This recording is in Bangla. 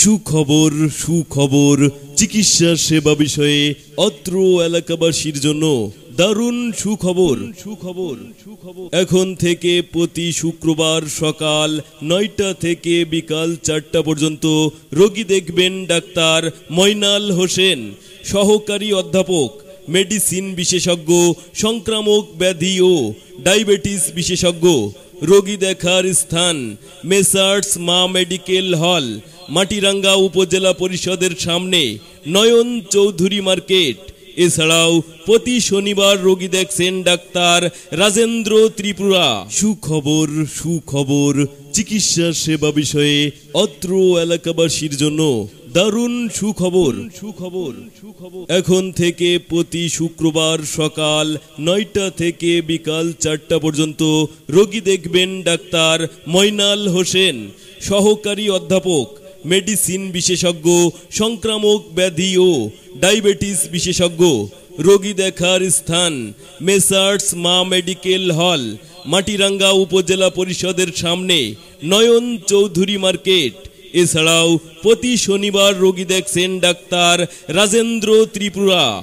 সুখবর সুখবর, চিকিৎসা সেবা বিষয়ে অত্র এলাকাবাসীর জন্য দারুণ সুখবর। সুখবর সুখবর এখন থেকে প্রতি শুক্রবার সকাল নয়টা থেকে বিকাল চারটা পর্যন্ত রোগী দেখবেন ডাক্তার ময়নাল হোসেন, সহকারী অধ্যাপক, মেডিসিন বিশেষজ্ঞ, সংক্রামক ব্যাধি ও ডায়াবেটিস বিশেষজ্ঞ। রোগী দেখার স্থান মেসার্স মা মেডিকেল হল মাটিরাঙ্গা উপজেলা পরিষদের সামনে নয়ন চৌধুরী মার্কেট। এছাড়াও প্রতি শনিবার রোগী দেখছেন ডাক্তার রাজেন্দ্র ত্রিপুরা। সুখবর সুখবর চিকিৎসা সেবা বিষয়ে অত্র এলাকাবাসীর জন্য। দারুণ সুখবর। সুখবর সুখবর। এখন থেকে প্রতি শুক্রবার সকাল নয়টা থেকে বিকাল চারটা পর্যন্ত রোগী দেখবেন ডাক্তার ময়নাল হোসেন সহকারী অধ্যাপক। মেডিসিন বিশেষজ্ঞ, সংক্রামক ব্যাধি ও ডায়াবেটিস বিশেষজ্ঞ, রোগী দেখার স্থান, মেসার্স মা মেডিকেল হল, মাটিরাঙ্গা উপজেলা পরিষদের সামনে, নয়ন চৌধুরী মার্কেট। এছাড়াও প্রতি শনিবার রোগী দেখছেন ডাক্তার রাজেন্দ্র ত্রিপুরা।